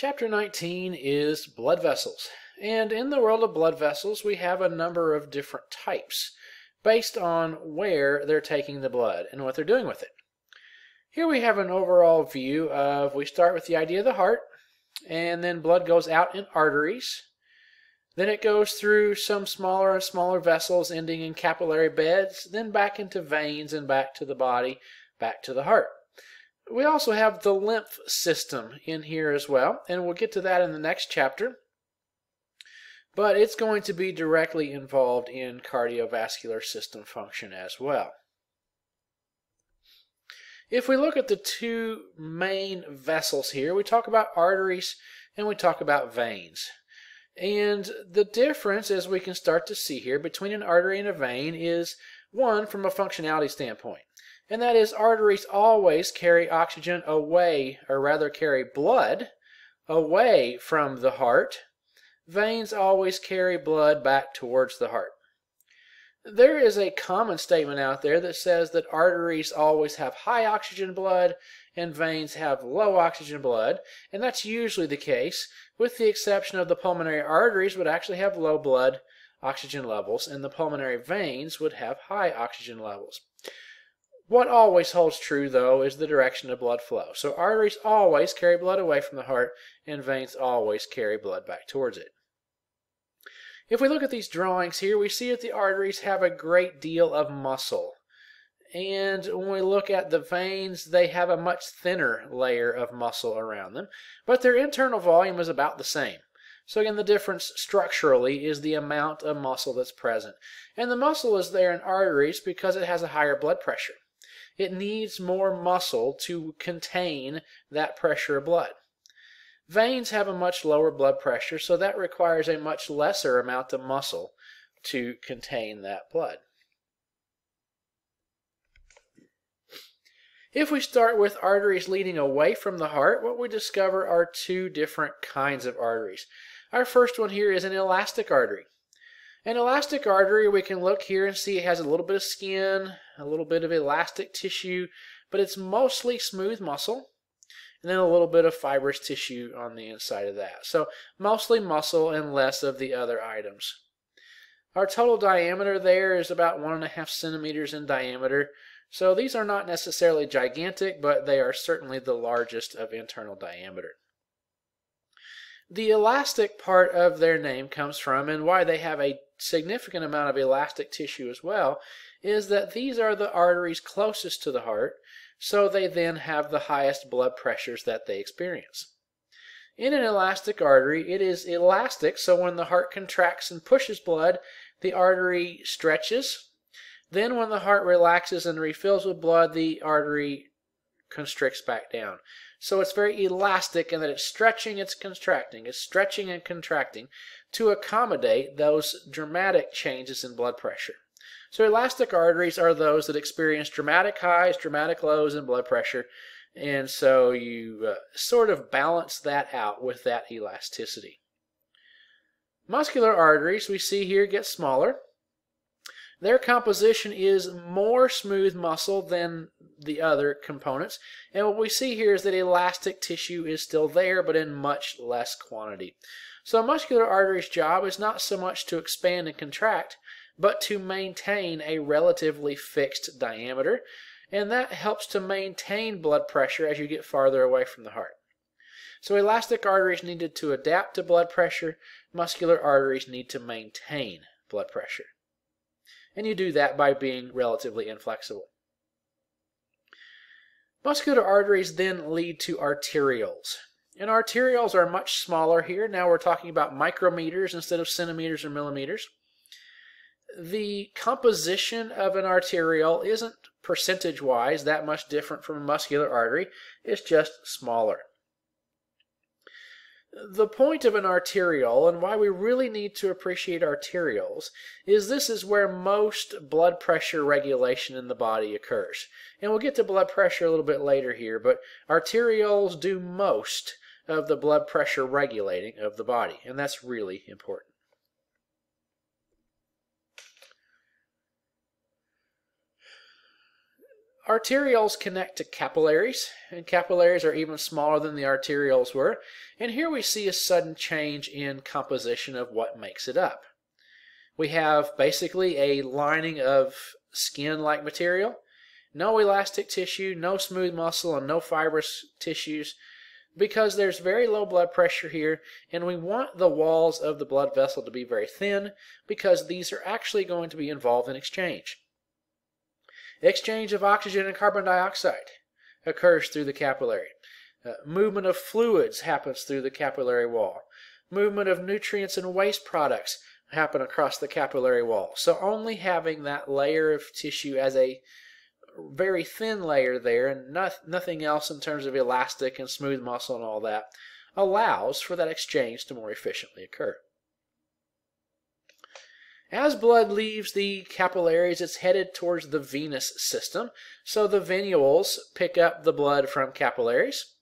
Chapter 19 is blood vessels. And in the world of blood vessels, we have a number of different types based on where they're taking the blood and what they're doing with it. Here we have an overall view of, we start with the idea of the heart, and then blood goes out in arteries. Then it goes through some smaller and smaller vessels ending in capillary beds, then back into veins and back to the body, back to the heart. We also have the lymph system in here as well, and we'll get to that in the next chapter. But it's going to be directly involved in cardiovascular system function as well. If we look at the two main vessels here, we talk about arteries and we talk about veins. And the difference, as we can start to see here, between an artery and a vein is one from a functionality standpoint and that is arteries always carry oxygen away, or rather carry blood away from the heart. Veins always carry blood back towards the heart. There is a common statement out there that says that arteries always have high oxygen blood and veins have low oxygen blood, and that's usually the case, with the exception of the pulmonary arteries would actually have low blood oxygen levels, and the pulmonary veins would have high oxygen levels. What always holds true, though, is the direction of blood flow. So arteries always carry blood away from the heart, and veins always carry blood back towards it. If we look at these drawings here, we see that the arteries have a great deal of muscle. And when we look at the veins, they have a much thinner layer of muscle around them, but their internal volume is about the same. So again, the difference structurally is the amount of muscle that's present. And the muscle is there in arteries because it has a higher blood pressure it needs more muscle to contain that pressure of blood. Veins have a much lower blood pressure, so that requires a much lesser amount of muscle to contain that blood. If we start with arteries leading away from the heart, what we discover are two different kinds of arteries. Our first one here is an elastic artery. An elastic artery, we can look here and see it has a little bit of skin, a little bit of elastic tissue, but it's mostly smooth muscle, and then a little bit of fibrous tissue on the inside of that. So mostly muscle and less of the other items. Our total diameter there is about one and a half centimeters in diameter. So these are not necessarily gigantic, but they are certainly the largest of internal diameter. The elastic part of their name comes from, and why they have a significant amount of elastic tissue as well, is that these are the arteries closest to the heart, so they then have the highest blood pressures that they experience. In an elastic artery, it is elastic, so when the heart contracts and pushes blood, the artery stretches. Then when the heart relaxes and refills with blood, the artery constricts back down. So it's very elastic in that it's stretching, it's contracting, it's stretching and contracting to accommodate those dramatic changes in blood pressure. So elastic arteries are those that experience dramatic highs, dramatic lows in blood pressure, and so you uh, sort of balance that out with that elasticity. Muscular arteries we see here get smaller. Their composition is more smooth muscle than the other components. And what we see here is that elastic tissue is still there, but in much less quantity. So a muscular artery's job is not so much to expand and contract, but to maintain a relatively fixed diameter. And that helps to maintain blood pressure as you get farther away from the heart. So elastic arteries needed to adapt to blood pressure. Muscular arteries need to maintain blood pressure. And you do that by being relatively inflexible. Muscular arteries then lead to arterioles. And arterioles are much smaller here. Now we're talking about micrometers instead of centimeters or millimeters. The composition of an arteriole isn't percentage-wise that much different from a muscular artery. It's just smaller. The point of an arteriole and why we really need to appreciate arterioles is this is where most blood pressure regulation in the body occurs. And we'll get to blood pressure a little bit later here, but arterioles do most of the blood pressure regulating of the body, and that's really important. Arterioles connect to capillaries, and capillaries are even smaller than the arterioles were. And here we see a sudden change in composition of what makes it up. We have basically a lining of skin-like material, no elastic tissue, no smooth muscle, and no fibrous tissues because there's very low blood pressure here and we want the walls of the blood vessel to be very thin because these are actually going to be involved in exchange. Exchange of oxygen and carbon dioxide occurs through the capillary. Uh, movement of fluids happens through the capillary wall. Movement of nutrients and waste products happen across the capillary wall. So only having that layer of tissue as a very thin layer there and not, nothing else in terms of elastic and smooth muscle and all that allows for that exchange to more efficiently occur. As blood leaves the capillaries, it's headed towards the venous system. So the venules pick up the blood from capillaries.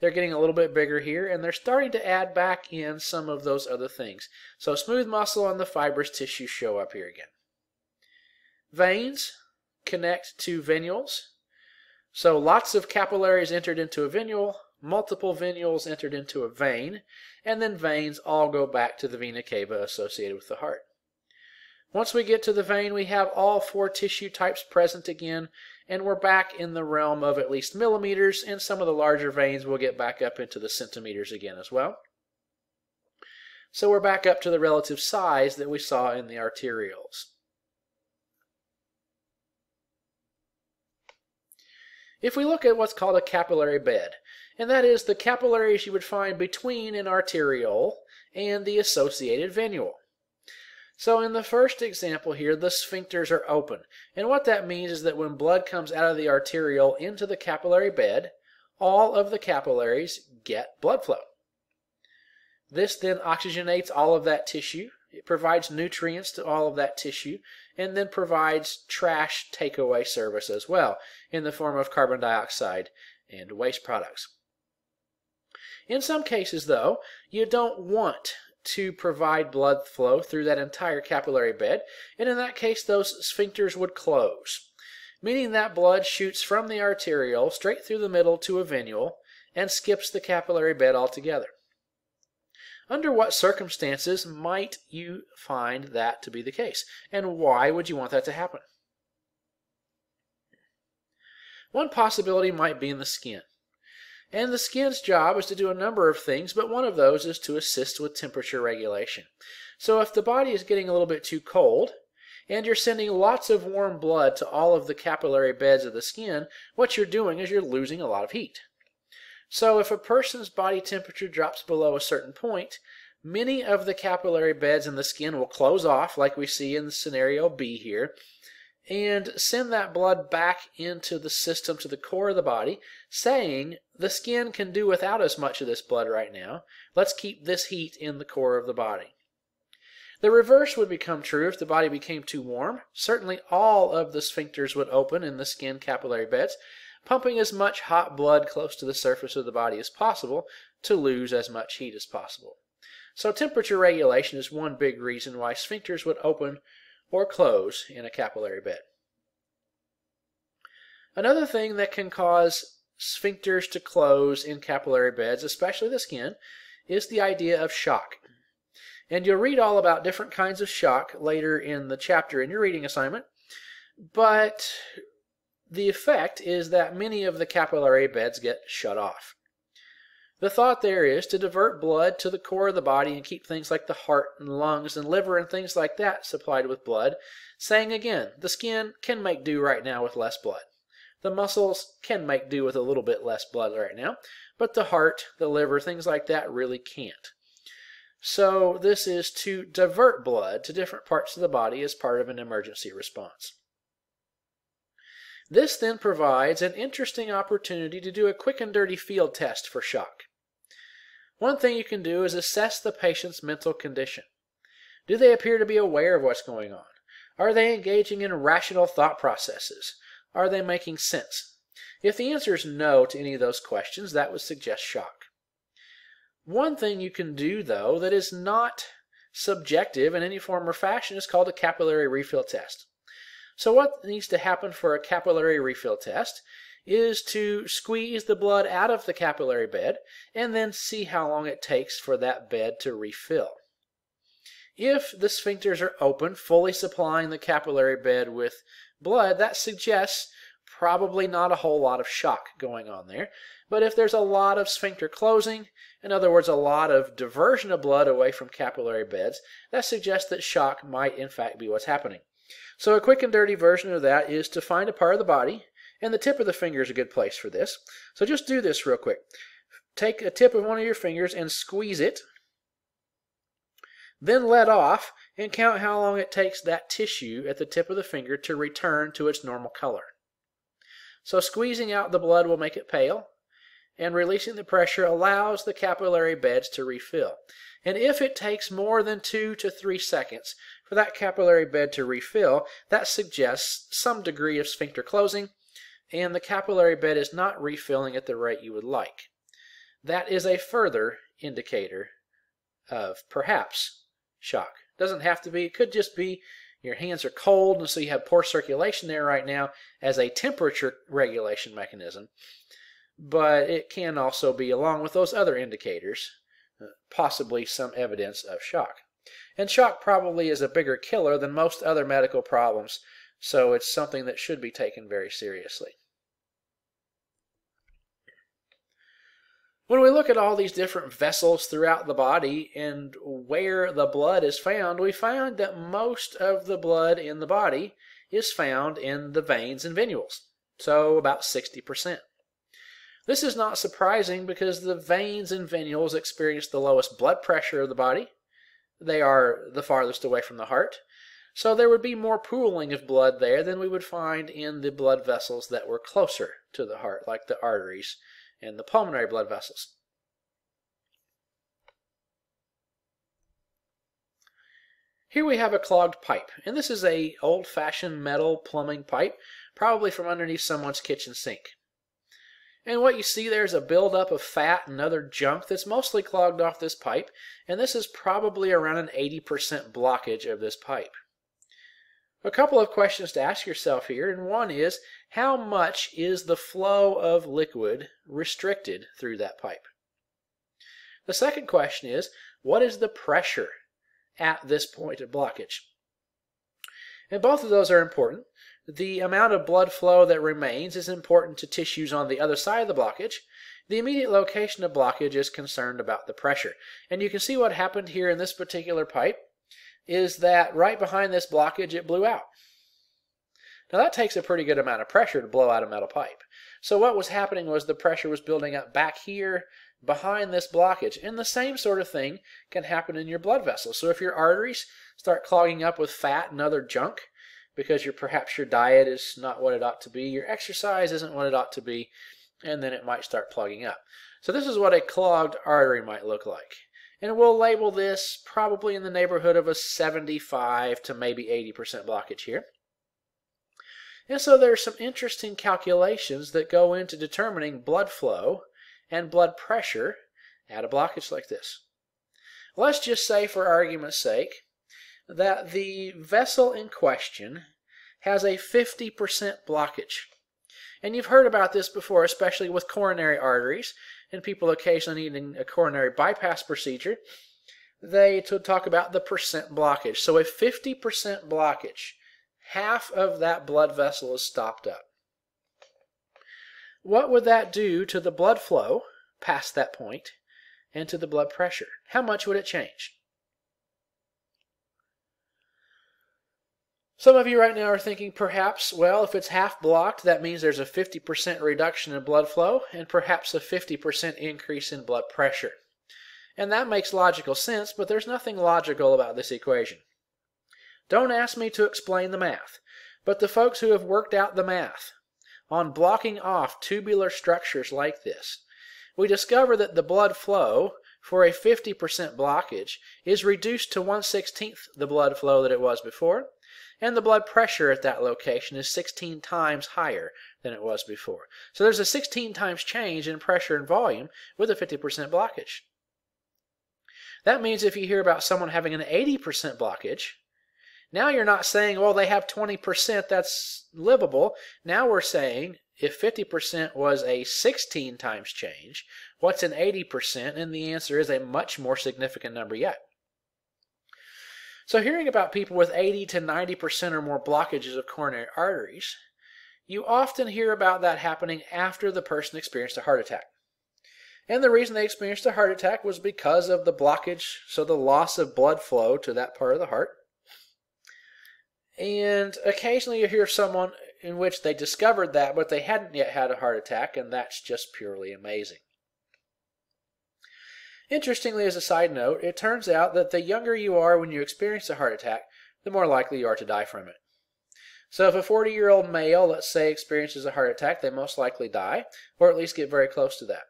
They're getting a little bit bigger here, and they're starting to add back in some of those other things. So smooth muscle and the fibrous tissue show up here again. Veins, connect to venules. So lots of capillaries entered into a venule, multiple venules entered into a vein, and then veins all go back to the vena cava associated with the heart. Once we get to the vein, we have all four tissue types present again, and we're back in the realm of at least millimeters, and some of the larger veins will get back up into the centimeters again as well. So we're back up to the relative size that we saw in the arterioles. if we look at what's called a capillary bed, and that is the capillaries you would find between an arteriole and the associated venule. So in the first example here, the sphincters are open. And what that means is that when blood comes out of the arteriole into the capillary bed, all of the capillaries get blood flow. This then oxygenates all of that tissue. It provides nutrients to all of that tissue and then provides trash takeaway service as well in the form of carbon dioxide and waste products. In some cases, though, you don't want to provide blood flow through that entire capillary bed, and in that case, those sphincters would close, meaning that blood shoots from the arteriole straight through the middle to a venule and skips the capillary bed altogether. Under what circumstances might you find that to be the case? And why would you want that to happen? One possibility might be in the skin. And the skin's job is to do a number of things, but one of those is to assist with temperature regulation. So if the body is getting a little bit too cold, and you're sending lots of warm blood to all of the capillary beds of the skin, what you're doing is you're losing a lot of heat. So if a person's body temperature drops below a certain point, many of the capillary beds in the skin will close off, like we see in the scenario B here, and send that blood back into the system to the core of the body, saying the skin can do without as much of this blood right now. Let's keep this heat in the core of the body. The reverse would become true if the body became too warm. Certainly all of the sphincters would open in the skin capillary beds, pumping as much hot blood close to the surface of the body as possible to lose as much heat as possible. So temperature regulation is one big reason why sphincters would open or close in a capillary bed. Another thing that can cause sphincters to close in capillary beds, especially the skin, is the idea of shock. And you'll read all about different kinds of shock later in the chapter in your reading assignment. But the effect is that many of the capillary beds get shut off. The thought there is to divert blood to the core of the body and keep things like the heart and lungs and liver and things like that supplied with blood, saying again, the skin can make do right now with less blood. The muscles can make do with a little bit less blood right now, but the heart, the liver, things like that really can't. So this is to divert blood to different parts of the body as part of an emergency response. This then provides an interesting opportunity to do a quick and dirty field test for shock. One thing you can do is assess the patient's mental condition. Do they appear to be aware of what's going on? Are they engaging in rational thought processes? Are they making sense? If the answer is no to any of those questions, that would suggest shock. One thing you can do, though, that is not subjective in any form or fashion is called a capillary refill test. So what needs to happen for a capillary refill test is to squeeze the blood out of the capillary bed and then see how long it takes for that bed to refill. If the sphincters are open, fully supplying the capillary bed with blood, that suggests probably not a whole lot of shock going on there. But if there's a lot of sphincter closing, in other words, a lot of diversion of blood away from capillary beds, that suggests that shock might in fact be what's happening. So a quick and dirty version of that is to find a part of the body, and the tip of the finger is a good place for this. So just do this real quick. Take a tip of one of your fingers and squeeze it. Then let off and count how long it takes that tissue at the tip of the finger to return to its normal color. So squeezing out the blood will make it pale, and releasing the pressure allows the capillary beds to refill. And if it takes more than two to three seconds for that capillary bed to refill, that suggests some degree of sphincter closing, and the capillary bed is not refilling at the rate you would like. That is a further indicator of perhaps shock. Doesn't have to be, it could just be your hands are cold and so you have poor circulation there right now as a temperature regulation mechanism. But it can also be along with those other indicators, uh, possibly some evidence of shock. And shock probably is a bigger killer than most other medical problems, so it's something that should be taken very seriously. When we look at all these different vessels throughout the body and where the blood is found, we find that most of the blood in the body is found in the veins and venules, so about 60%. This is not surprising because the veins and venules experience the lowest blood pressure of the body. They are the farthest away from the heart. So there would be more pooling of blood there than we would find in the blood vessels that were closer to the heart, like the arteries and the pulmonary blood vessels. Here we have a clogged pipe, and this is a old-fashioned metal plumbing pipe, probably from underneath someone's kitchen sink. And what you see there is a buildup of fat and other junk that's mostly clogged off this pipe, and this is probably around an 80% blockage of this pipe. A couple of questions to ask yourself here, and one is, how much is the flow of liquid restricted through that pipe? The second question is, what is the pressure at this point of blockage? And both of those are important. The amount of blood flow that remains is important to tissues on the other side of the blockage. The immediate location of blockage is concerned about the pressure. And you can see what happened here in this particular pipe is that right behind this blockage it blew out. Now that takes a pretty good amount of pressure to blow out a metal pipe. So what was happening was the pressure was building up back here behind this blockage. And the same sort of thing can happen in your blood vessels. So if your arteries start clogging up with fat and other junk because your perhaps your diet is not what it ought to be, your exercise isn't what it ought to be, and then it might start plugging up. So this is what a clogged artery might look like. And we'll label this probably in the neighborhood of a 75 to maybe 80% blockage here. And so there's some interesting calculations that go into determining blood flow and blood pressure at a blockage like this. Let's just say, for argument's sake, that the vessel in question has a 50% blockage. And you've heard about this before, especially with coronary arteries and people occasionally needing a coronary bypass procedure. They talk about the percent blockage. So a 50% blockage half of that blood vessel is stopped up. What would that do to the blood flow past that point and to the blood pressure? How much would it change? Some of you right now are thinking perhaps, well, if it's half blocked, that means there's a 50% reduction in blood flow and perhaps a 50% increase in blood pressure. And that makes logical sense, but there's nothing logical about this equation. Don't ask me to explain the math, but the folks who have worked out the math on blocking off tubular structures like this, we discover that the blood flow for a 50% blockage is reduced to 1 16th the blood flow that it was before, and the blood pressure at that location is 16 times higher than it was before. So there's a 16 times change in pressure and volume with a 50% blockage. That means if you hear about someone having an 80% blockage, Now you're not saying, well, they have 20%, that's livable. Now we're saying if 50% was a 16 times change, what's an 80%? And the answer is a much more significant number yet. So hearing about people with 80 to 90% or more blockages of coronary arteries, you often hear about that happening after the person experienced a heart attack. And the reason they experienced a heart attack was because of the blockage, so the loss of blood flow to that part of the heart. And occasionally you hear someone in which they discovered that, but they hadn't yet had a heart attack, and that's just purely amazing. Interestingly, as a side note, it turns out that the younger you are when you experience a heart attack, the more likely you are to die from it. So if a 40 year old male, let's say, experiences a heart attack, they most likely die, or at least get very close to that.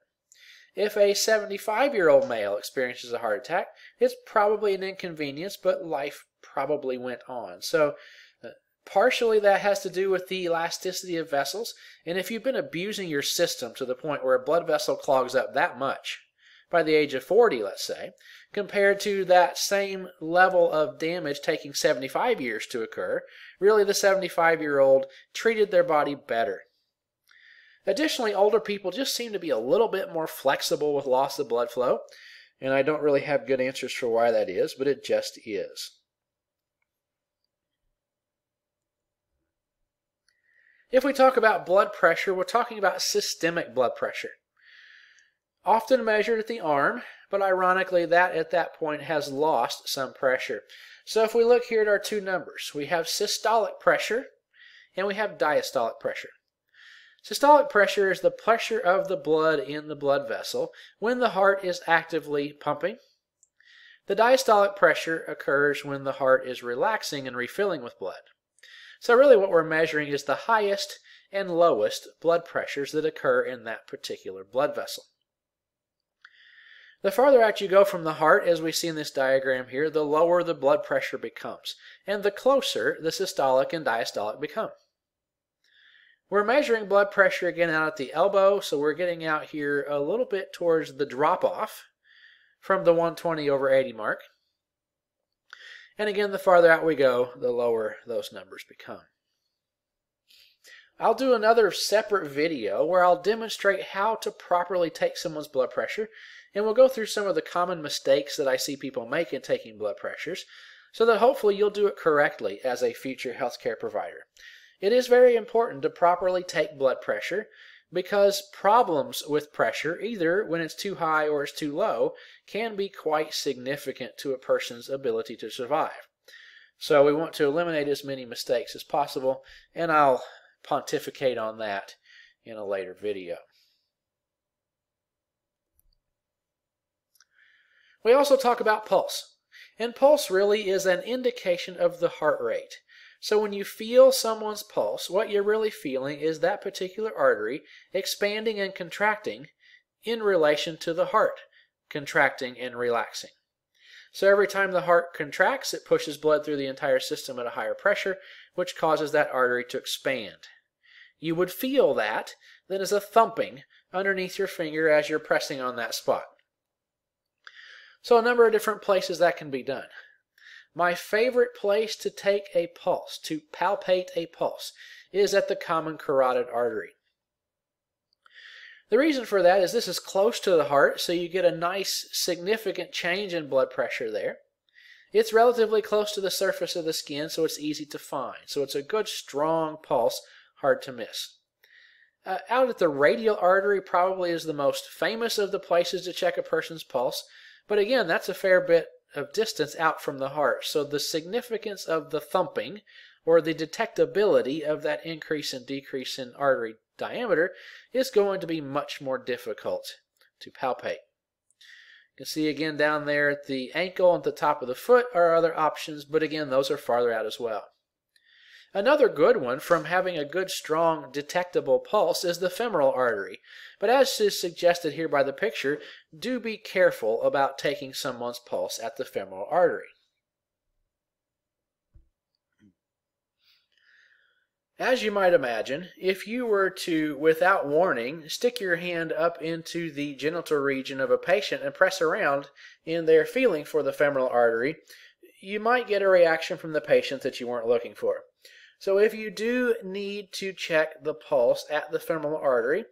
If a 75 year old male experiences a heart attack, it's probably an inconvenience, but life probably went on. So, uh, partially that has to do with the elasticity of vessels. And if you've been abusing your system to the point where a blood vessel clogs up that much by the age of 40, let's say, compared to that same level of damage taking 75 years to occur, really the 75 year old treated their body better. Additionally, older people just seem to be a little bit more flexible with loss of blood flow, and I don't really have good answers for why that is, but it just is. If we talk about blood pressure, we're talking about systemic blood pressure. Often measured at the arm, but ironically that at that point has lost some pressure. So if we look here at our two numbers, we have systolic pressure and we have diastolic pressure. Systolic pressure is the pressure of the blood in the blood vessel when the heart is actively pumping. The diastolic pressure occurs when the heart is relaxing and refilling with blood. So really what we're measuring is the highest and lowest blood pressures that occur in that particular blood vessel. The farther out you go from the heart, as we see in this diagram here, the lower the blood pressure becomes, and the closer the systolic and diastolic become. We're measuring blood pressure again out at the elbow, so we're getting out here a little bit towards the drop off from the 120 over 80 mark. And again, the farther out we go, the lower those numbers become. I'll do another separate video where I'll demonstrate how to properly take someone's blood pressure, and we'll go through some of the common mistakes that I see people make in taking blood pressures, so that hopefully you'll do it correctly as a future healthcare provider. It is very important to properly take blood pressure because problems with pressure, either when it's too high or it's too low, can be quite significant to a person's ability to survive. So we want to eliminate as many mistakes as possible, and I'll pontificate on that in a later video. We also talk about pulse. And pulse really is an indication of the heart rate. So when you feel someone's pulse, what you're really feeling is that particular artery expanding and contracting in relation to the heart, contracting and relaxing. So every time the heart contracts, it pushes blood through the entire system at a higher pressure, which causes that artery to expand. You would feel that then as a thumping underneath your finger as you're pressing on that spot. So a number of different places that can be done. My favorite place to take a pulse, to palpate a pulse, is at the common carotid artery. The reason for that is this is close to the heart, so you get a nice significant change in blood pressure there. It's relatively close to the surface of the skin, so it's easy to find. So it's a good, strong pulse, hard to miss. Uh, out at the radial artery probably is the most famous of the places to check a person's pulse, but again, that's a fair bit of distance out from the heart. So the significance of the thumping or the detectability of that increase and decrease in artery diameter is going to be much more difficult to palpate. You can see again down there at the ankle and the top of the foot are other options, but again, those are farther out as well. Another good one from having a good, strong, detectable pulse is the femoral artery. But as is suggested here by the picture, do be careful about taking someone's pulse at the femoral artery. As you might imagine, if you were to, without warning, stick your hand up into the genital region of a patient and press around in their feeling for the femoral artery, you might get a reaction from the patient that you weren't looking for. So if you do need to check the pulse at the femoral artery,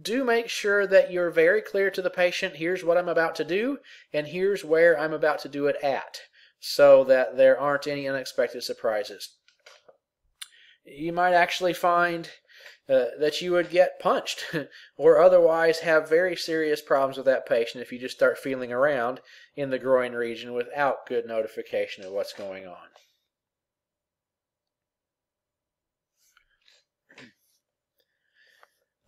do make sure that you're very clear to the patient, here's what I'm about to do, and here's where I'm about to do it at, so that there aren't any unexpected surprises. You might actually find uh, that you would get punched or otherwise have very serious problems with that patient if you just start feeling around in the groin region without good notification of what's going on.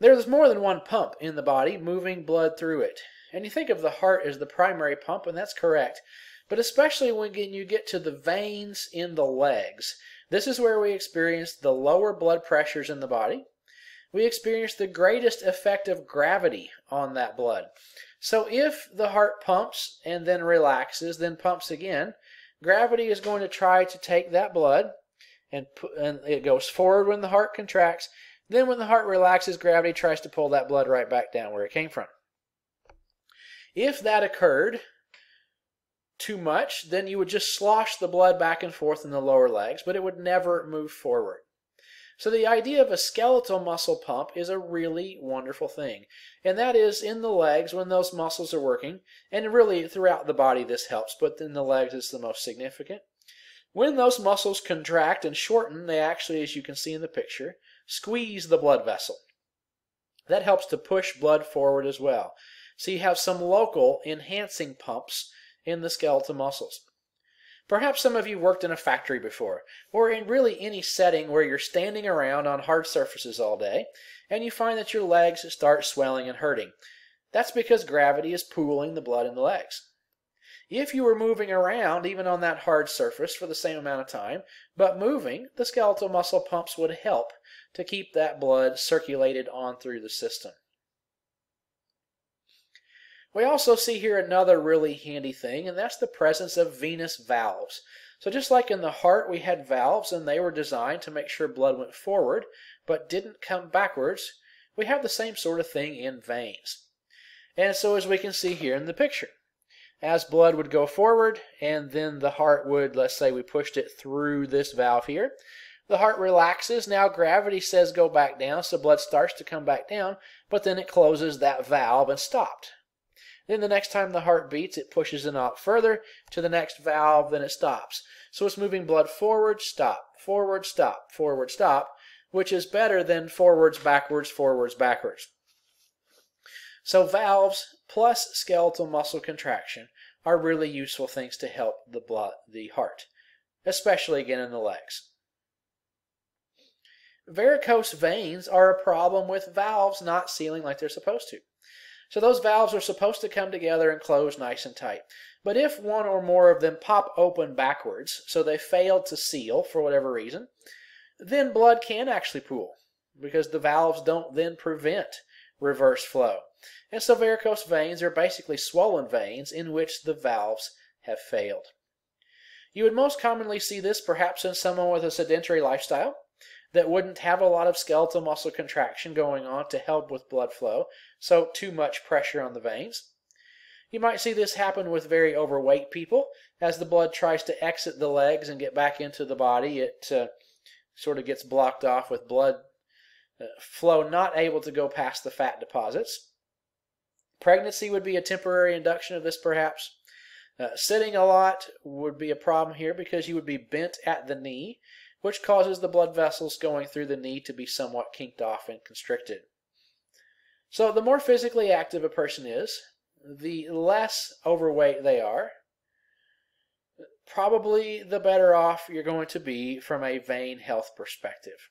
There's more than one pump in the body moving blood through it. And you think of the heart as the primary pump, and that's correct. But especially when you get to the veins in the legs, this is where we experience the lower blood pressures in the body. We experience the greatest effect of gravity on that blood. So if the heart pumps and then relaxes, then pumps again, gravity is going to try to take that blood and, and it goes forward when the heart contracts then when the heart relaxes, gravity tries to pull that blood right back down where it came from. If that occurred too much, then you would just slosh the blood back and forth in the lower legs, but it would never move forward. So the idea of a skeletal muscle pump is a really wonderful thing. And that is in the legs when those muscles are working, and really throughout the body this helps, but in the legs is the most significant. When those muscles contract and shorten, they actually, as you can see in the picture, squeeze the blood vessel. That helps to push blood forward as well. So you have some local enhancing pumps in the skeletal muscles. Perhaps some of you worked in a factory before, or in really any setting where you're standing around on hard surfaces all day, and you find that your legs start swelling and hurting. That's because gravity is pooling the blood in the legs. If you were moving around, even on that hard surface, for the same amount of time, but moving, the skeletal muscle pumps would help to keep that blood circulated on through the system. We also see here another really handy thing, and that's the presence of venous valves. So just like in the heart, we had valves, and they were designed to make sure blood went forward, but didn't come backwards, we have the same sort of thing in veins. And so as we can see here in the picture, as blood would go forward, and then the heart would, let's say we pushed it through this valve here, the heart relaxes. Now gravity says go back down, so blood starts to come back down, but then it closes that valve and stopped. Then the next time the heart beats, it pushes it out further to the next valve, then it stops. So it's moving blood forward, stop, forward, stop, forward, stop, which is better than forwards, backwards, forwards, backwards. So valves plus skeletal muscle contraction are really useful things to help the blood, the heart, especially again in the legs. Varicose veins are a problem with valves not sealing like they're supposed to. So those valves are supposed to come together and close nice and tight. But if one or more of them pop open backwards, so they failed to seal for whatever reason, then blood can actually pool because the valves don't then prevent reverse flow. And so varicose veins are basically swollen veins in which the valves have failed. You would most commonly see this perhaps in someone with a sedentary lifestyle that wouldn't have a lot of skeletal muscle contraction going on to help with blood flow, so too much pressure on the veins. You might see this happen with very overweight people. As the blood tries to exit the legs and get back into the body, it uh, sort of gets blocked off with blood uh, flow not able to go past the fat deposits. Pregnancy would be a temporary induction of this, perhaps. Uh, sitting a lot would be a problem here because you would be bent at the knee which causes the blood vessels going through the knee to be somewhat kinked off and constricted. So the more physically active a person is, the less overweight they are, probably the better off you're going to be from a vein health perspective.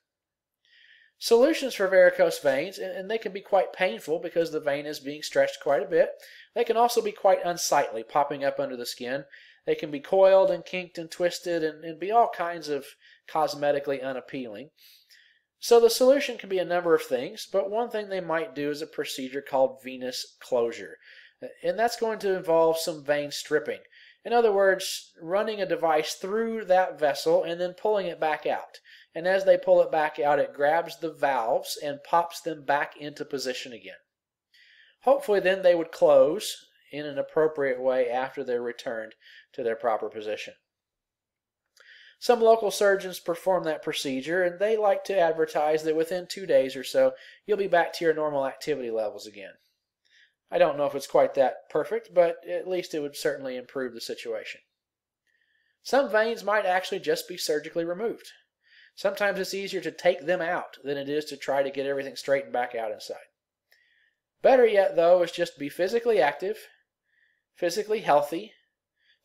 Solutions for varicose veins, and they can be quite painful because the vein is being stretched quite a bit. They can also be quite unsightly, popping up under the skin. They can be coiled and kinked and twisted and, and be all kinds of cosmetically unappealing. So the solution can be a number of things, but one thing they might do is a procedure called venous closure. And that's going to involve some vein stripping. In other words, running a device through that vessel and then pulling it back out. And as they pull it back out, it grabs the valves and pops them back into position again. Hopefully then they would close in an appropriate way after they're returned to their proper position. Some local surgeons perform that procedure, and they like to advertise that within two days or so, you'll be back to your normal activity levels again. I don't know if it's quite that perfect, but at least it would certainly improve the situation. Some veins might actually just be surgically removed. Sometimes it's easier to take them out than it is to try to get everything straightened back out inside. Better yet, though, is just be physically active, physically healthy,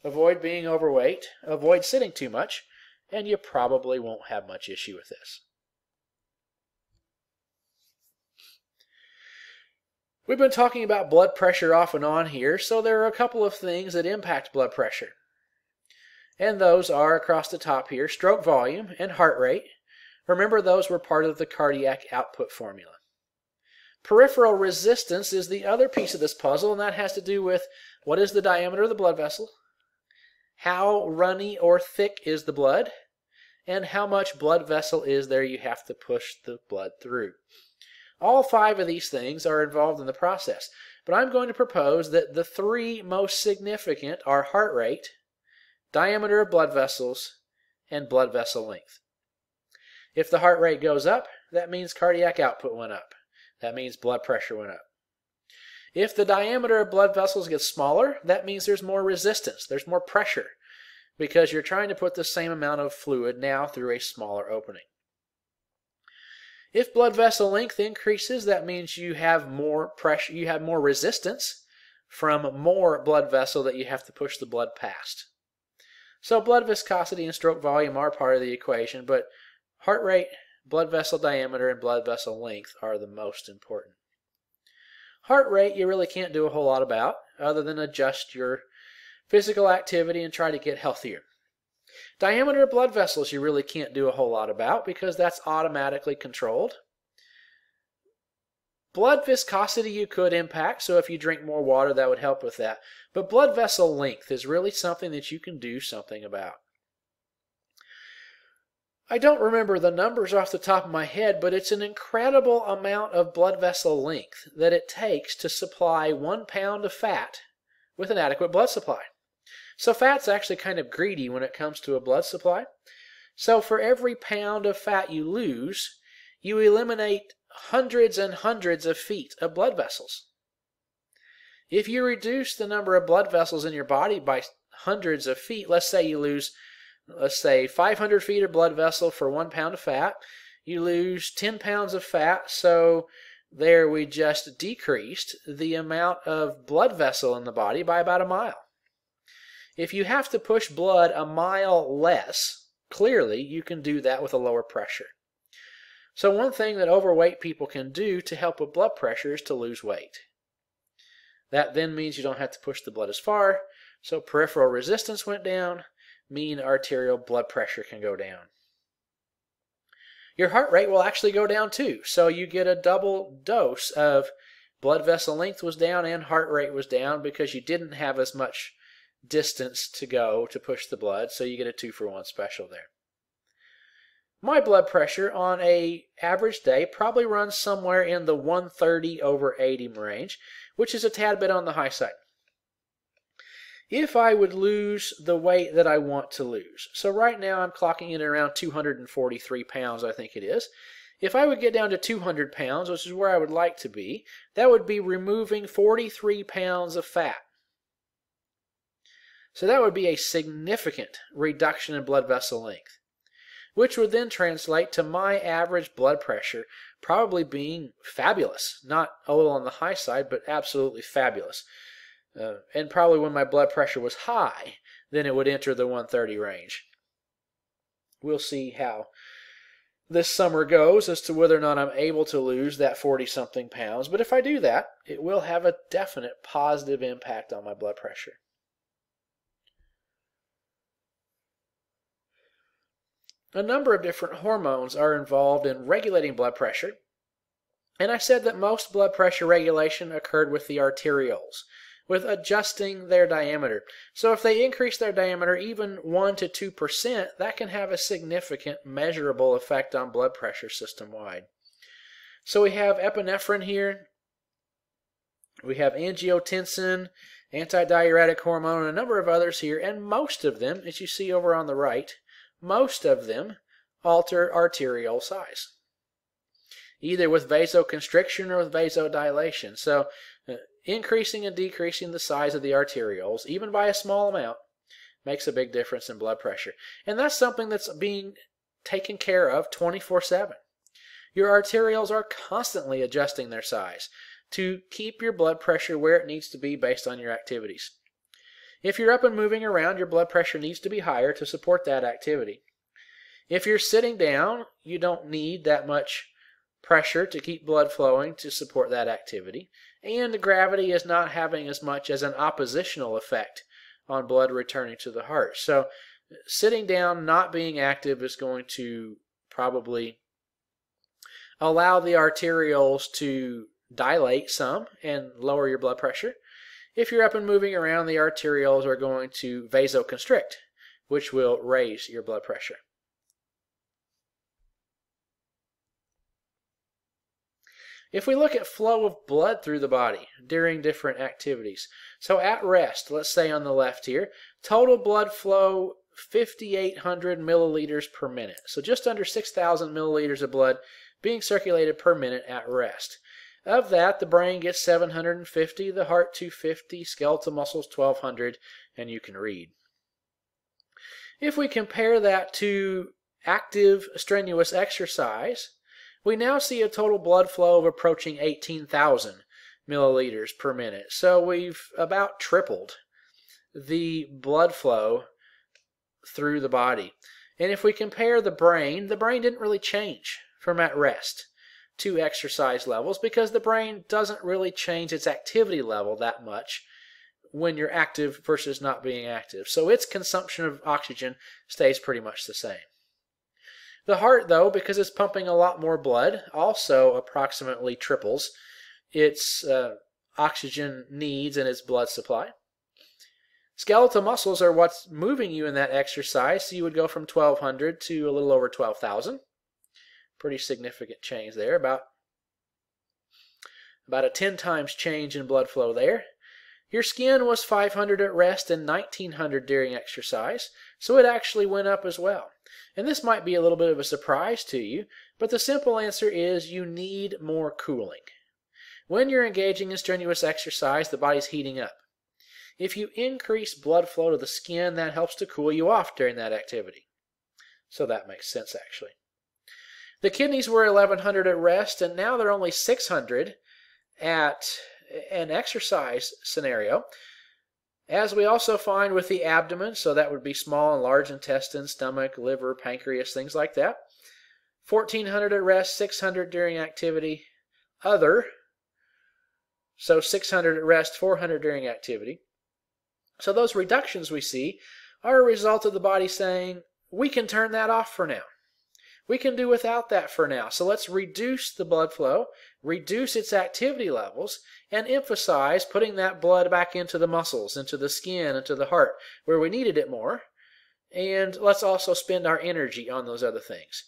avoid being overweight, avoid sitting too much, and you probably won't have much issue with this. We've been talking about blood pressure off and on here, so there are a couple of things that impact blood pressure. And those are across the top here stroke volume and heart rate. Remember, those were part of the cardiac output formula. Peripheral resistance is the other piece of this puzzle, and that has to do with what is the diameter of the blood vessel, how runny or thick is the blood, and how much blood vessel is there you have to push the blood through. All five of these things are involved in the process, but I'm going to propose that the three most significant are heart rate, diameter of blood vessels, and blood vessel length. If the heart rate goes up, that means cardiac output went up. That means blood pressure went up. If the diameter of blood vessels gets smaller, that means there's more resistance, there's more pressure, because you're trying to put the same amount of fluid now through a smaller opening. If blood vessel length increases, that means you have more pressure, you have more resistance from more blood vessel that you have to push the blood past. So blood viscosity and stroke volume are part of the equation, but heart rate, blood vessel diameter, and blood vessel length are the most important. Heart rate, you really can't do a whole lot about other than adjust your physical activity and try to get healthier. Diameter of blood vessels, you really can't do a whole lot about because that's automatically controlled. Blood viscosity you could impact, so if you drink more water, that would help with that. But blood vessel length is really something that you can do something about. I don't remember the numbers off the top of my head, but it's an incredible amount of blood vessel length that it takes to supply one pound of fat with an adequate blood supply. So fat's actually kind of greedy when it comes to a blood supply. So for every pound of fat you lose, you eliminate hundreds and hundreds of feet of blood vessels. If you reduce the number of blood vessels in your body by hundreds of feet, let's say you lose let's say 500 feet of blood vessel for one pound of fat. You lose 10 pounds of fat, so there we just decreased the amount of blood vessel in the body by about a mile. If you have to push blood a mile less, clearly you can do that with a lower pressure. So one thing that overweight people can do to help with blood pressure is to lose weight. That then means you don't have to push the blood as far, so peripheral resistance went down, mean arterial blood pressure can go down. Your heart rate will actually go down too, so you get a double dose of blood vessel length was down and heart rate was down because you didn't have as much distance to go to push the blood, so you get a two for one special there. My blood pressure on a average day probably runs somewhere in the 130 over 80 range, which is a tad bit on the high side if I would lose the weight that I want to lose. So right now I'm clocking in around 243 pounds, I think it is. If I would get down to 200 pounds, which is where I would like to be, that would be removing 43 pounds of fat. So that would be a significant reduction in blood vessel length, which would then translate to my average blood pressure probably being fabulous. Not a little on the high side, but absolutely fabulous. Uh, and probably when my blood pressure was high, then it would enter the 130 range. We'll see how this summer goes as to whether or not I'm able to lose that 40 something pounds. But if I do that, it will have a definite positive impact on my blood pressure. A number of different hormones are involved in regulating blood pressure. And I said that most blood pressure regulation occurred with the arterioles with adjusting their diameter. So if they increase their diameter even 1 to 2%, that can have a significant measurable effect on blood pressure system wide. So we have epinephrine here, we have angiotensin, antidiuretic hormone, and a number of others here, and most of them, as you see over on the right, most of them alter arterial size, either with vasoconstriction or with vasodilation. So, uh, increasing and decreasing the size of the arterioles, even by a small amount, makes a big difference in blood pressure. And that's something that's being taken care of 24 7. Your arterioles are constantly adjusting their size to keep your blood pressure where it needs to be based on your activities. If you're up and moving around, your blood pressure needs to be higher to support that activity. If you're sitting down, you don't need that much pressure to keep blood flowing to support that activity. And gravity is not having as much as an oppositional effect on blood returning to the heart. So sitting down, not being active is going to probably allow the arterioles to dilate some and lower your blood pressure. If you're up and moving around, the arterioles are going to vasoconstrict, which will raise your blood pressure. If we look at flow of blood through the body during different activities, so at rest, let's say on the left here, total blood flow 5,800 milliliters per minute. So just under 6,000 milliliters of blood being circulated per minute at rest. Of that, the brain gets 750, the heart 250, skeletal muscles 1200, and you can read. If we compare that to active strenuous exercise, we now see a total blood flow of approaching 18,000 milliliters per minute. So we've about tripled the blood flow through the body. And if we compare the brain, the brain didn't really change from at rest to exercise levels because the brain doesn't really change its activity level that much when you're active versus not being active. So its consumption of oxygen stays pretty much the same. The heart, though, because it's pumping a lot more blood, also approximately triples its uh, oxygen needs and its blood supply. Skeletal muscles are what's moving you in that exercise, so you would go from 1200 to a little over 12,000. Pretty significant change there, about, about a 10 times change in blood flow there. Your skin was 500 at rest and 1900 during exercise, so it actually went up as well. And this might be a little bit of a surprise to you, but the simple answer is you need more cooling. When you're engaging in strenuous exercise, the body's heating up. If you increase blood flow to the skin, that helps to cool you off during that activity. So that makes sense actually. The kidneys were 1100 at rest, and now they're only 600 at an exercise scenario. As we also find with the abdomen, so that would be small and large intestine, stomach, liver, pancreas, things like that. 1400 at rest, 600 during activity. Other, so 600 at rest, 400 during activity. So those reductions we see are a result of the body saying, we can turn that off for now. We can do without that for now. So let's reduce the blood flow, reduce its activity levels, and emphasize putting that blood back into the muscles, into the skin, into the heart, where we needed it more. And let's also spend our energy on those other things.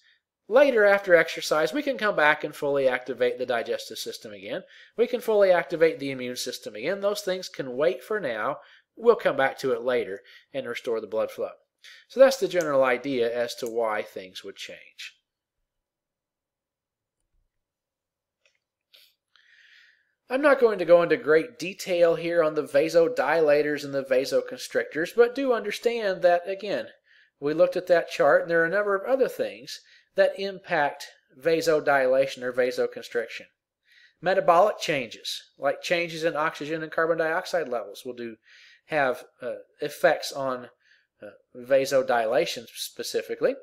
Later, after exercise, we can come back and fully activate the digestive system again. We can fully activate the immune system again. Those things can wait for now. We'll come back to it later and restore the blood flow. So that's the general idea as to why things would change. I'm not going to go into great detail here on the vasodilators and the vasoconstrictors, but do understand that, again, we looked at that chart and there are a number of other things that impact vasodilation or vasoconstriction. Metabolic changes, like changes in oxygen and carbon dioxide levels, will do have uh, effects on vasodilation specifically.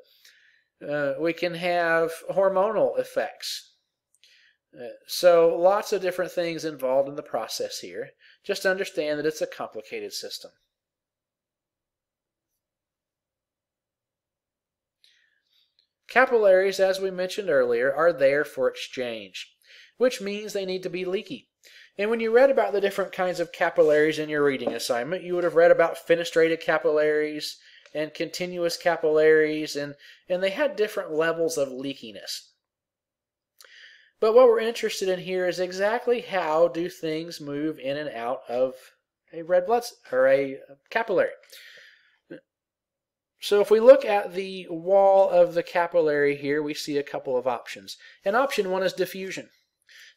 Uh, we can have hormonal effects. Uh, so lots of different things involved in the process here. Just understand that it's a complicated system. Capillaries, as we mentioned earlier, are there for exchange, which means they need to be leaky. And when you read about the different kinds of capillaries in your reading assignment, you would have read about fenestrated capillaries and continuous capillaries, and, and they had different levels of leakiness. But what we're interested in here is exactly how do things move in and out of a red blood or a capillary. So if we look at the wall of the capillary here, we see a couple of options. And option one is diffusion.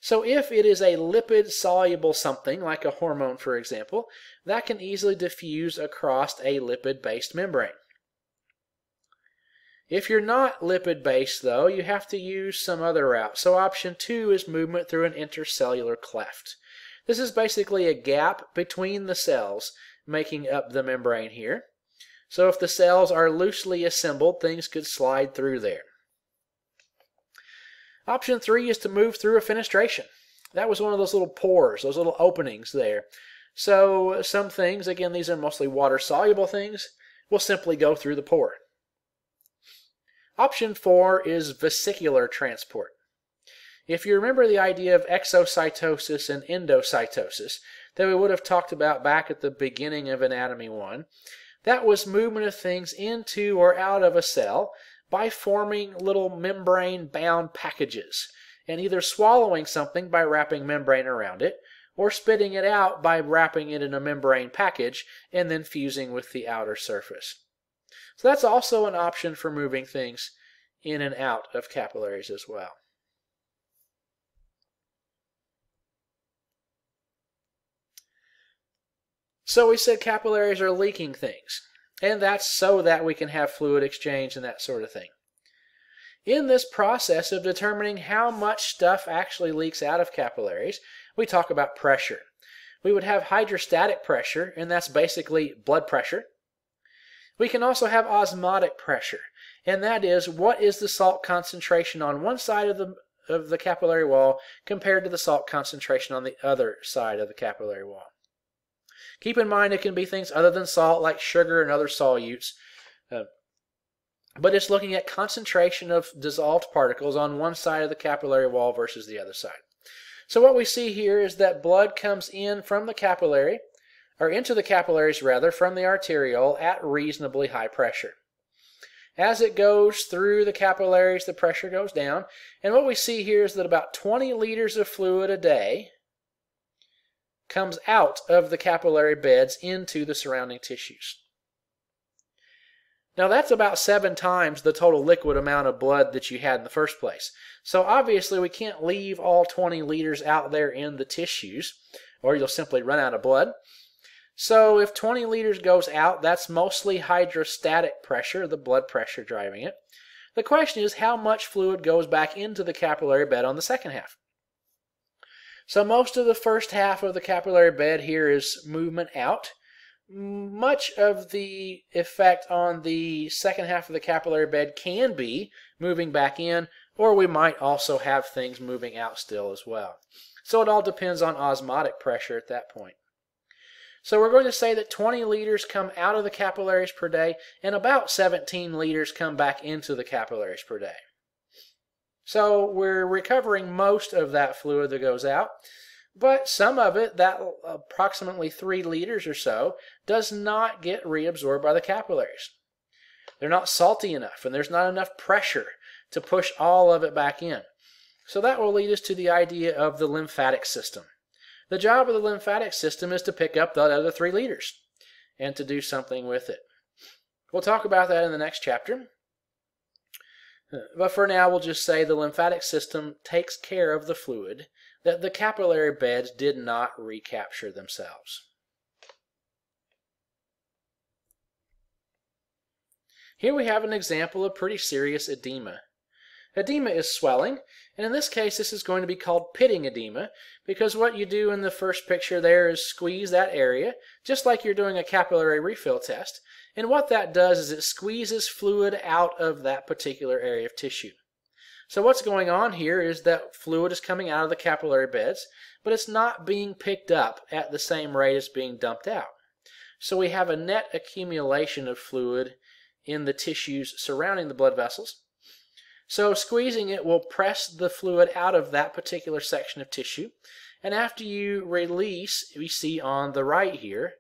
So if it is a lipid-soluble something, like a hormone for example, that can easily diffuse across a lipid-based membrane. If you're not lipid-based, though, you have to use some other route. So option two is movement through an intercellular cleft. This is basically a gap between the cells making up the membrane here. So if the cells are loosely assembled, things could slide through there. Option three is to move through a fenestration. That was one of those little pores, those little openings there. So some things, again, these are mostly water-soluble things, will simply go through the pore. Option four is vesicular transport. If you remember the idea of exocytosis and endocytosis that we would have talked about back at the beginning of Anatomy 1, that was movement of things into or out of a cell by forming little membrane-bound packages and either swallowing something by wrapping membrane around it or spitting it out by wrapping it in a membrane package and then fusing with the outer surface. So that's also an option for moving things in and out of capillaries as well. So we said capillaries are leaking things. And that's so that we can have fluid exchange and that sort of thing. In this process of determining how much stuff actually leaks out of capillaries, we talk about pressure. We would have hydrostatic pressure, and that's basically blood pressure. We can also have osmotic pressure, and that is what is the salt concentration on one side of the, of the capillary wall compared to the salt concentration on the other side of the capillary wall. Keep in mind it can be things other than salt like sugar and other solutes. Uh, but it's looking at concentration of dissolved particles on one side of the capillary wall versus the other side. So what we see here is that blood comes in from the capillary, or into the capillaries rather, from the arteriole at reasonably high pressure. As it goes through the capillaries, the pressure goes down. And what we see here is that about 20 liters of fluid a day comes out of the capillary beds into the surrounding tissues. Now that's about seven times the total liquid amount of blood that you had in the first place. So obviously we can't leave all 20 liters out there in the tissues or you'll simply run out of blood. So if 20 liters goes out, that's mostly hydrostatic pressure, the blood pressure driving it. The question is how much fluid goes back into the capillary bed on the second half. So most of the first half of the capillary bed here is movement out. Much of the effect on the second half of the capillary bed can be moving back in, or we might also have things moving out still as well. So it all depends on osmotic pressure at that point. So we're going to say that 20 liters come out of the capillaries per day, and about 17 liters come back into the capillaries per day. So we're recovering most of that fluid that goes out, but some of it, that approximately 3 liters or so, does not get reabsorbed by the capillaries. They're not salty enough, and there's not enough pressure to push all of it back in. So that will lead us to the idea of the lymphatic system. The job of the lymphatic system is to pick up that other 3 liters and to do something with it. We'll talk about that in the next chapter. But for now, we'll just say the lymphatic system takes care of the fluid that the capillary beds did not recapture themselves. Here we have an example of pretty serious edema. Edema is swelling, and in this case this is going to be called pitting edema because what you do in the first picture there is squeeze that area, just like you're doing a capillary refill test, and what that does is it squeezes fluid out of that particular area of tissue. So what's going on here is that fluid is coming out of the capillary beds, but it's not being picked up at the same rate as being dumped out. So we have a net accumulation of fluid in the tissues surrounding the blood vessels, so squeezing it will press the fluid out of that particular section of tissue. And after you release, we see on the right here,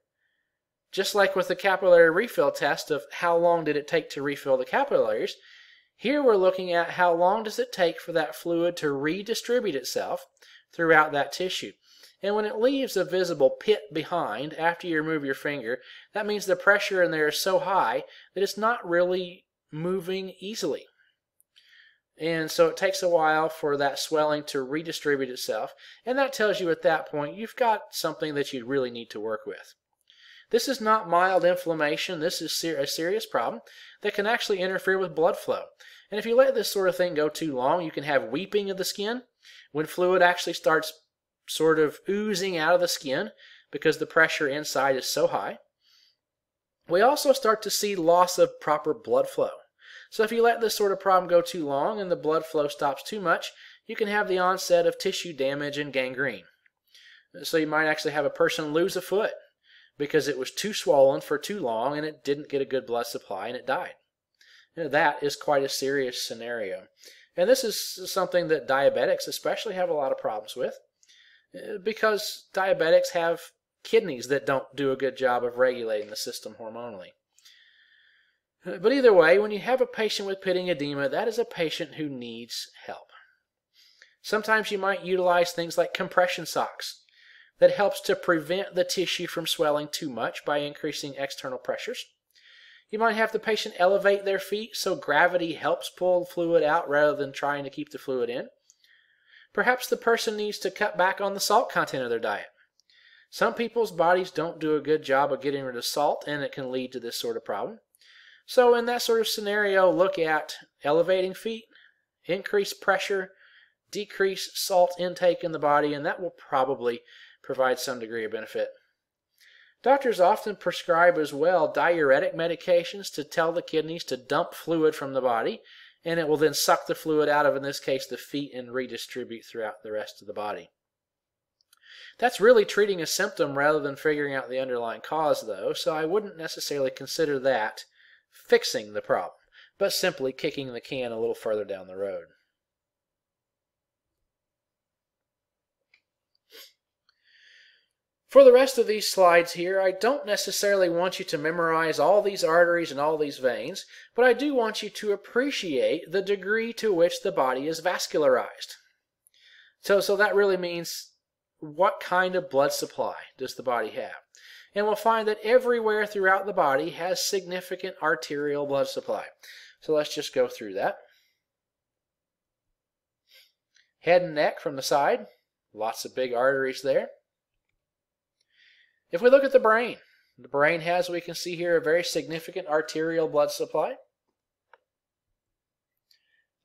just like with the capillary refill test of how long did it take to refill the capillaries, here we're looking at how long does it take for that fluid to redistribute itself throughout that tissue. And when it leaves a visible pit behind after you remove your finger, that means the pressure in there is so high that it's not really moving easily. And so it takes a while for that swelling to redistribute itself. And that tells you at that point you've got something that you really need to work with. This is not mild inflammation. This is ser a serious problem that can actually interfere with blood flow. And if you let this sort of thing go too long, you can have weeping of the skin when fluid actually starts sort of oozing out of the skin because the pressure inside is so high. We also start to see loss of proper blood flow. So if you let this sort of problem go too long and the blood flow stops too much, you can have the onset of tissue damage and gangrene. So you might actually have a person lose a foot because it was too swollen for too long and it didn't get a good blood supply and it died. That is quite a serious scenario. And this is something that diabetics especially have a lot of problems with uh, because diabetics have kidneys that don't do a good job of regulating the system hormonally. But either way, when you have a patient with pitting edema, that is a patient who needs help. Sometimes you might utilize things like compression socks that helps to prevent the tissue from swelling too much by increasing external pressures. You might have the patient elevate their feet so gravity helps pull fluid out rather than trying to keep the fluid in. Perhaps the person needs to cut back on the salt content of their diet. Some people's bodies don't do a good job of getting rid of salt and it can lead to this sort of problem. So in that sort of scenario, look at elevating feet, increase pressure, decrease salt intake in the body, and that will probably provide some degree of benefit. Doctors often prescribe as well diuretic medications to tell the kidneys to dump fluid from the body, and it will then suck the fluid out of, in this case, the feet and redistribute throughout the rest of the body. That's really treating a symptom rather than figuring out the underlying cause, though, so I wouldn't necessarily consider that fixing the problem, but simply kicking the can a little further down the road. For the rest of these slides here, I don't necessarily want you to memorize all these arteries and all these veins, but I do want you to appreciate the degree to which the body is vascularized. So, so that really means what kind of blood supply does the body have? And we'll find that everywhere throughout the body has significant arterial blood supply. So let's just go through that. Head and neck from the side, lots of big arteries there. If we look at the brain, the brain has, we can see here, a very significant arterial blood supply.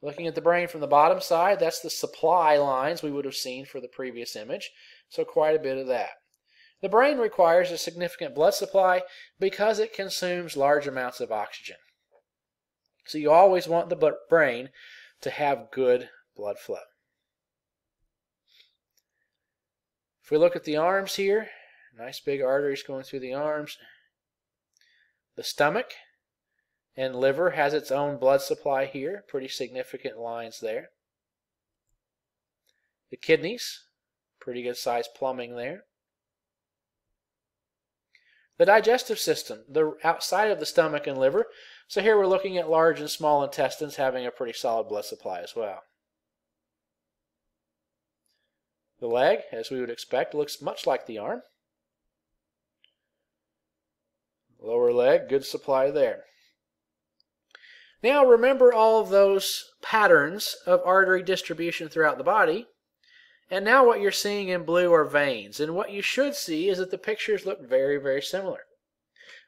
Looking at the brain from the bottom side, that's the supply lines we would have seen for the previous image. So quite a bit of that. The brain requires a significant blood supply because it consumes large amounts of oxygen. So you always want the brain to have good blood flow. If we look at the arms here, nice big arteries going through the arms. The stomach and liver has its own blood supply here, pretty significant lines there. The kidneys, pretty good sized plumbing there. The digestive system, the outside of the stomach and liver. So here we're looking at large and small intestines having a pretty solid blood supply as well. The leg, as we would expect, looks much like the arm. Lower leg, good supply there. Now remember all of those patterns of artery distribution throughout the body. And now what you're seeing in blue are veins. And what you should see is that the pictures look very, very similar.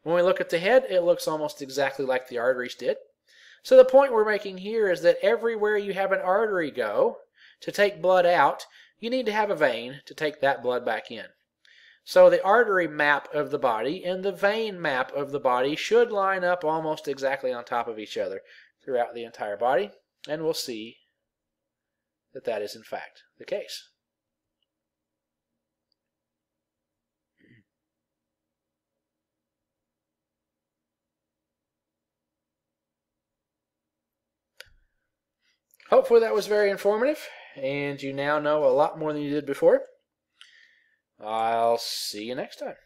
When we look at the head, it looks almost exactly like the arteries did. So the point we're making here is that everywhere you have an artery go to take blood out, you need to have a vein to take that blood back in. So the artery map of the body and the vein map of the body should line up almost exactly on top of each other throughout the entire body. And we'll see that that is in fact the case. Hopefully that was very informative, and you now know a lot more than you did before. I'll see you next time.